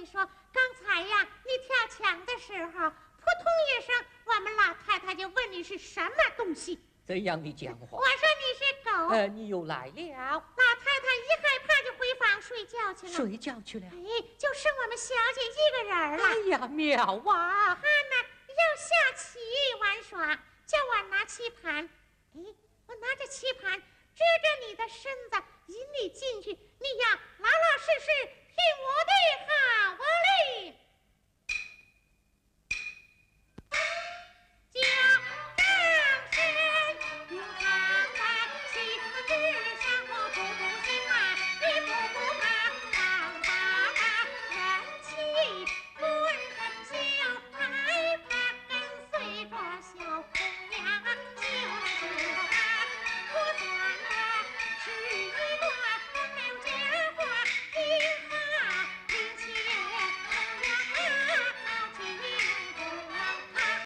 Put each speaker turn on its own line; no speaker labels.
你说，刚才呀，你跳墙的时候，扑通一声，我们老太太就问你是什么东西。
怎样的讲话？
我说你是狗。
呃，你又来了。
老太太一害怕就回房睡觉去了。
睡觉去了。
哎，就剩我们小姐一个人了。哎
呀，妙啊！
她呢，要下棋玩耍，叫我拿棋盘。哎，我拿着棋盘，支着你的身子，引你进去。